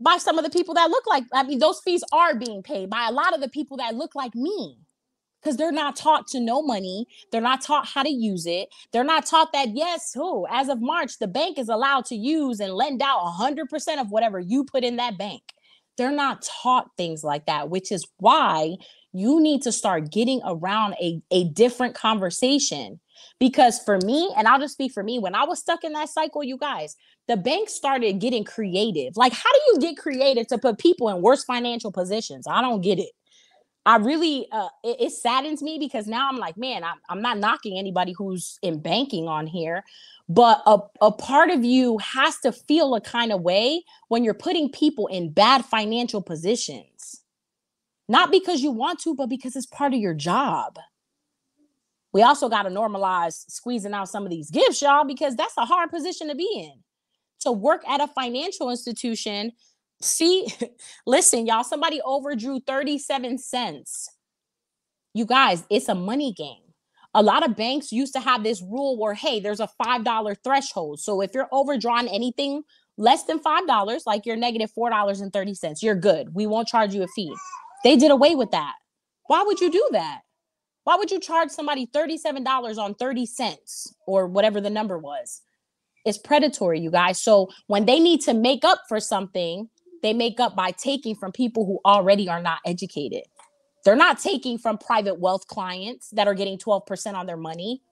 by some of the people that look like, I mean, those fees are being paid by a lot of the people that look like me because they're not taught to know money. They're not taught how to use it. They're not taught that, yes, who, as of March, the bank is allowed to use and lend out 100% of whatever you put in that bank. They're not taught things like that, which is why you need to start getting around a, a different conversation because for me, and I'll just speak for me, when I was stuck in that cycle, you guys, the bank started getting creative. Like, how do you get creative to put people in worse financial positions? I don't get it. I really, uh, it, it saddens me because now I'm like, man, I'm, I'm not knocking anybody who's in banking on here, but a, a part of you has to feel a kind of way when you're putting people in bad financial positions. Not because you want to, but because it's part of your job we also got to normalize squeezing out some of these gifts, y'all, because that's a hard position to be in. To work at a financial institution, see, listen, y'all, somebody overdrew 37 cents. You guys, it's a money game. A lot of banks used to have this rule where, hey, there's a $5 threshold. So if you're overdrawn anything less than $5, like you're negative $4.30, you're good. We won't charge you a fee. They did away with that. Why would you do that? Why would you charge somebody $37 on 30 cents or whatever the number was? It's predatory, you guys. So when they need to make up for something, they make up by taking from people who already are not educated. They're not taking from private wealth clients that are getting 12% on their money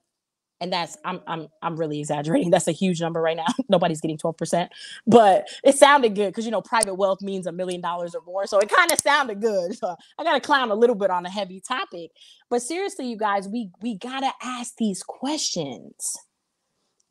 and that's I'm I'm I'm really exaggerating. That's a huge number right now. Nobody's getting 12%, but it sounded good because you know private wealth means a million dollars or more. So it kind of sounded good. So I gotta clown a little bit on a heavy topic. But seriously, you guys, we we gotta ask these questions.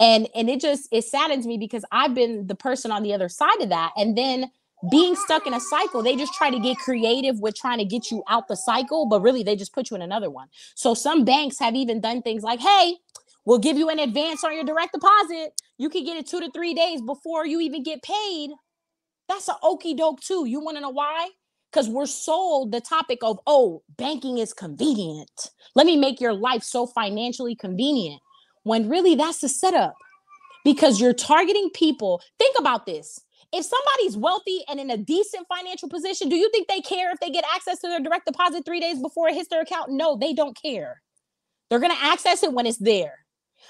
And and it just it saddens me because I've been the person on the other side of that. And then being stuck in a cycle, they just try to get creative with trying to get you out the cycle, but really they just put you in another one. So some banks have even done things like, hey, We'll give you an advance on your direct deposit. You can get it two to three days before you even get paid. That's a okey doke too. You want to know why? Because we're sold the topic of, oh, banking is convenient. Let me make your life so financially convenient. When really that's the setup. Because you're targeting people. Think about this. If somebody's wealthy and in a decent financial position, do you think they care if they get access to their direct deposit three days before it hits their account? No, they don't care. They're going to access it when it's there.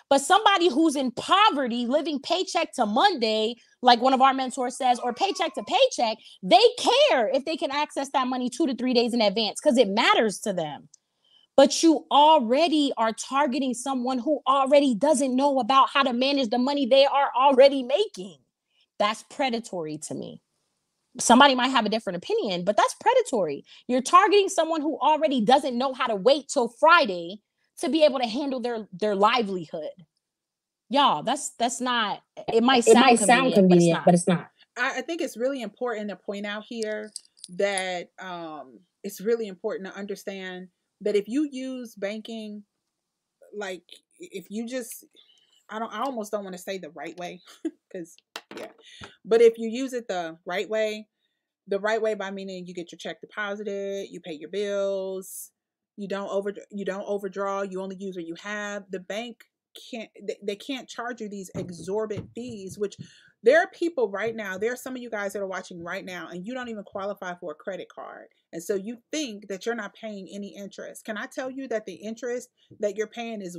But somebody who's in poverty, living paycheck to Monday, like one of our mentors says, or paycheck to paycheck, they care if they can access that money two to three days in advance because it matters to them. But you already are targeting someone who already doesn't know about how to manage the money they are already making. That's predatory to me. Somebody might have a different opinion, but that's predatory. You're targeting someone who already doesn't know how to wait till Friday to be able to handle their their livelihood y'all that's that's not it might sound, it might sound convenient, but it's not, but it's not. I, I think it's really important to point out here that um it's really important to understand that if you use banking like if you just I don't I almost don't want to say the right way cuz yeah. But if you use it the right way, the right way by meaning you get your check deposited, you pay your bills, you don't over you don't overdraw, you only use what you have. The bank can't they, they can't charge you these exorbitant fees which there are people right now there are some of you guys that are watching right now and you don't even qualify for a credit card and so you think that you're not paying any interest can i tell you that the interest that you're paying is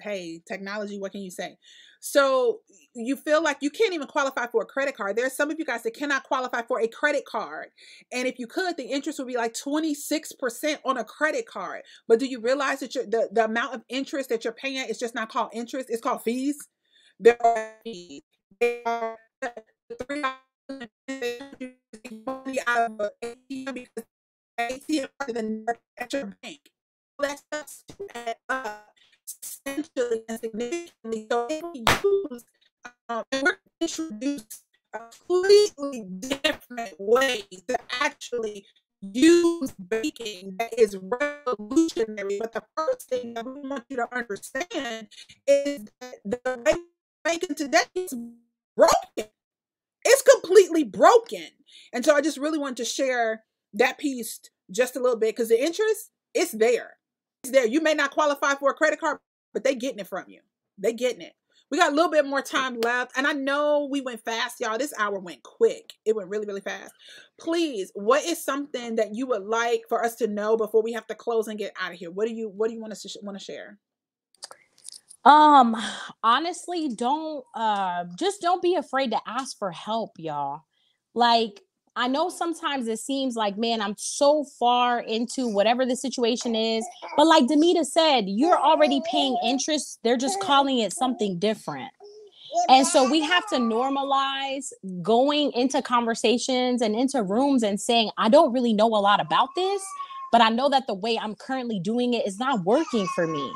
hey technology what can you say? So you feel like you can't even qualify for a credit card. There's some of you guys that cannot qualify for a credit card and if you could the interest would be like 26% on a credit card. But do you realize that the, the amount of interest that you're paying is just not called interest it's called fees? There are fees. There are three money out of ATM because ATM at your bank. That's up uh, substantially and significantly. So we use, um, we're introduced completely different ways to actually use baking that is revolutionary. But the first thing that we want you to understand is that the way baking today is broken. It's completely broken. And so I just really want to share that piece just a little bit because the interest, it's there there. You may not qualify for a credit card, but they getting it from you. They getting it. We got a little bit more time left. And I know we went fast, y'all. This hour went quick. It went really, really fast. Please, what is something that you would like for us to know before we have to close and get out of here? What do you what do you want us to sh- want to share? Um, honestly, don't uh just don't be afraid to ask for help, y'all. Like I know sometimes it seems like, man, I'm so far into whatever the situation is. But like Damita said, you're already paying interest. They're just calling it something different. And so we have to normalize going into conversations and into rooms and saying, I don't really know a lot about this, but I know that the way I'm currently doing it is not working for me.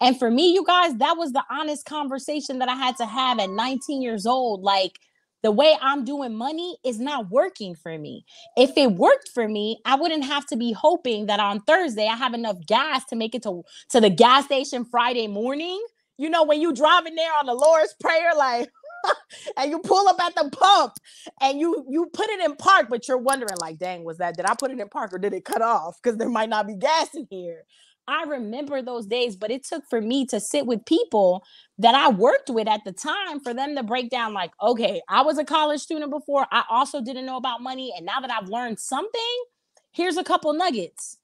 And for me, you guys, that was the honest conversation that I had to have at 19 years old. Like, the way I'm doing money is not working for me. If it worked for me, I wouldn't have to be hoping that on Thursday I have enough gas to make it to, to the gas station Friday morning. You know, when you driving there on the Lord's Prayer, like, and you pull up at the pump and you you put it in park, but you're wondering, like, dang, was that did I put it in park or did it cut off? Because there might not be gas in here. I remember those days, but it took for me to sit with people that I worked with at the time for them to break down, like, okay, I was a college student before. I also didn't know about money. And now that I've learned something, here's a couple nuggets.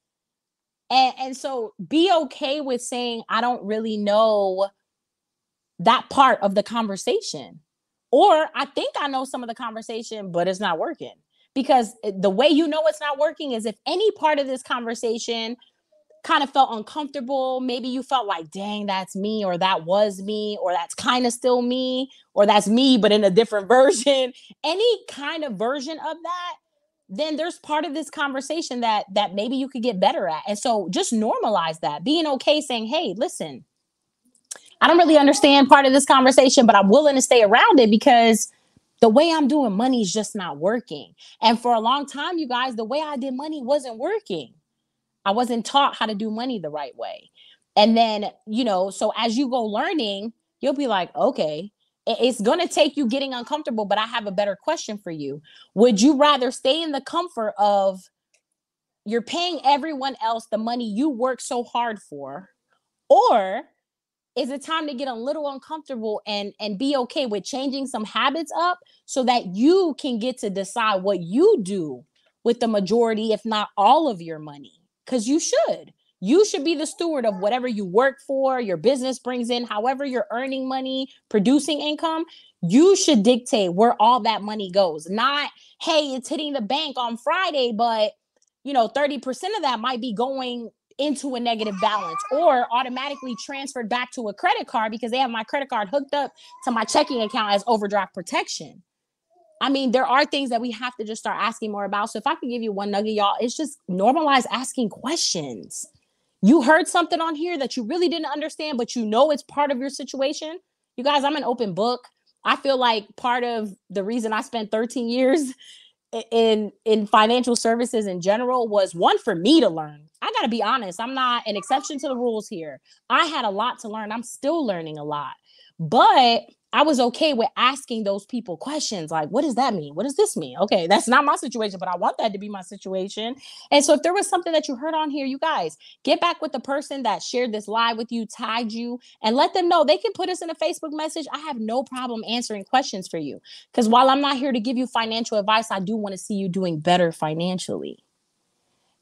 And, and so be okay with saying, I don't really know that part of the conversation. Or I think I know some of the conversation, but it's not working. Because eh, the way you know it's not working is if any part of this conversation kind of felt uncomfortable. Maybe you felt like, dang, that's me, or that was me, or that's kind of still me, or that's me, but in a different version. Any kind of version of that, then there's part of this conversation that that maybe you could get better at. And so just normalize that. Being okay saying, hey, listen, I don't really understand part of this conversation, but I'm willing to stay around it because the way I'm doing money is just not working. And for a long time, you guys, the way I did money wasn't working. I wasn't taught how to do money the right way. And then, you know, so as you go learning, you'll be like, okay, it's going to take you getting uncomfortable, but I have a better question for you. Would you rather stay in the comfort of you're paying everyone else the money you work so hard for, or is it time to get a little uncomfortable and and be okay with changing some habits up so that you can get to decide what you do with the majority if not all of your money because you should. You should be the steward of whatever you work for, your business brings in, however you're earning money, producing income. You should dictate where all that money goes. Not, hey, it's hitting the bank on Friday, but you know, 30% of that might be going into a negative balance or automatically transferred back to a credit card because they have my credit card hooked up to my checking account as overdraft protection. I mean, there are things that we have to just start asking more about. So if I could give you one nugget, y'all, it's just normalize asking questions. You heard something on here that you really didn't understand, but you know it's part of your situation. You guys, I'm an open book. I feel like part of the reason I spent 13 years in in financial services in general was one for me to learn. I got to be honest, I'm not an exception to the rules here. I had a lot to learn. I'm still learning a lot. But I was okay with asking those people questions like, what does that mean? What does this mean? Okay, that's not my situation, but I want that to be my situation. And so, if there was something that you heard on here, you guys get back with the person that shared this live with you, tagged you, and let them know they can put us in a Facebook message. I have no problem answering questions for you because while I'm not here to give you financial advice, I do want to see you doing better financially.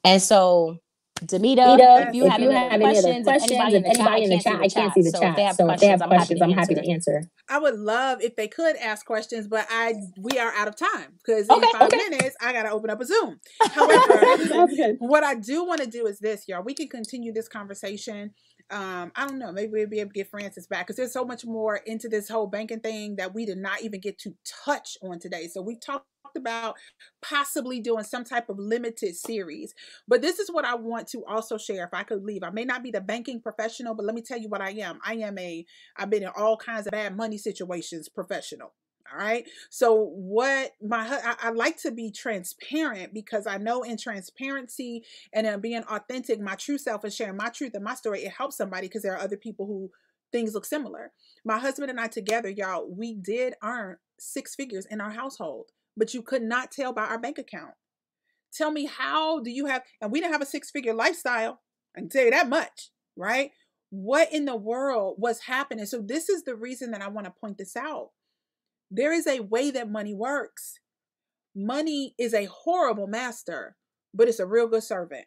And so, Damita, if you, if have, you any have any other questions, anybody, in the, anybody in the chat, I can't see the chat. So if they have, so questions, if they have questions, I'm happy, I'm happy to answer. I would love if they could ask questions, but I we are out of time because okay, in five okay. minutes I gotta open up a Zoom. However, what I do want to do is this, y'all. We can continue this conversation. Um, I don't know. Maybe we'll be able to get Francis back because there's so much more into this whole banking thing that we did not even get to touch on today. So we talked about possibly doing some type of limited series. But this is what I want to also share if I could leave. I may not be the banking professional, but let me tell you what I am. I am a I've been in all kinds of bad money situations professional. All right. So what my I, I, like to be transparent because I know in transparency and in being authentic, my true self and sharing my truth and my story, it helps somebody because there are other people who things look similar. My husband and I together, y'all, we did earn six figures in our household but you could not tell by our bank account. Tell me how do you have, and we didn't have a six figure lifestyle. I can tell you that much, right? What in the world was happening? So, this is the reason that I want to point this out. There is a way that money works. Money is a horrible master, but it's a real good servant.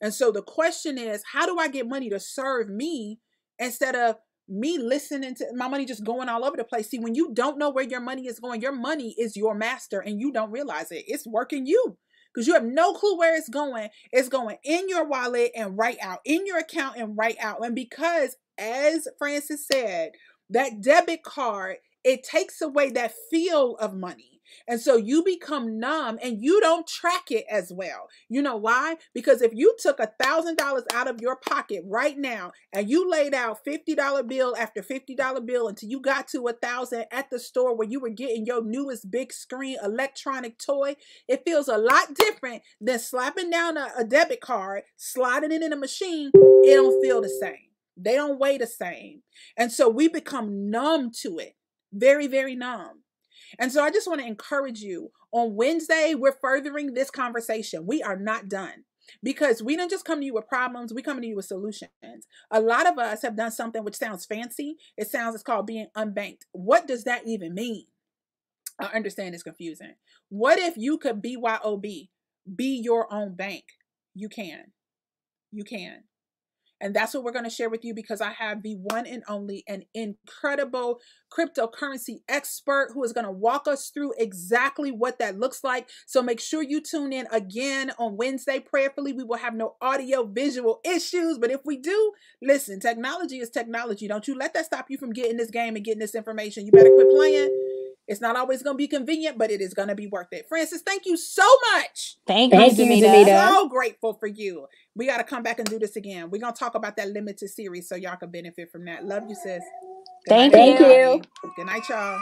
And so the question is, how do I get money to serve me instead of me listening to my money just going all over the place. See, when you don't know where your money is going, your money is your master and you don't realize it. It's working you because you have no clue where it's going. It's going in your wallet and right out, in your account and right out. And because, as Francis said, that debit card, it takes away that feel of money. And so you become numb and you don't track it as well. You know why? Because if you took a thousand dollars out of your pocket right now and you laid out $50 bill after $50 bill until you got to a thousand at the store where you were getting your newest big screen electronic toy, it feels a lot different than slapping down a, a debit card, sliding it in a machine. It don't feel the same. They don't weigh the same. And so we become numb to it. Very, very numb. And so I just want to encourage you on Wednesday, we're furthering this conversation. We are not done because we don't just come to you with problems, we come to you with solutions. A lot of us have done something which sounds fancy. It sounds it's called being unbanked. What does that even mean? I understand it's confusing. What if you could BYOB, be your own bank? You can. You can. And that's what we're going to share with you because I have the one and only an incredible cryptocurrency expert who is going to walk us through exactly what that looks like. So make sure you tune in again on Wednesday. Prayerfully, we will have no audio visual issues. But if we do, listen, technology is technology. Don't you let that stop you from getting this game and getting this information. You better quit playing it's not always going to be convenient, but it is going to be worth it. Francis, thank you so much. Thank, thank you, Damita. So grateful for you. We got to come back and do this again. We're going to talk about that limited series so y'all can benefit from that. Love you, sis. Good thank night, you. Good night, y'all.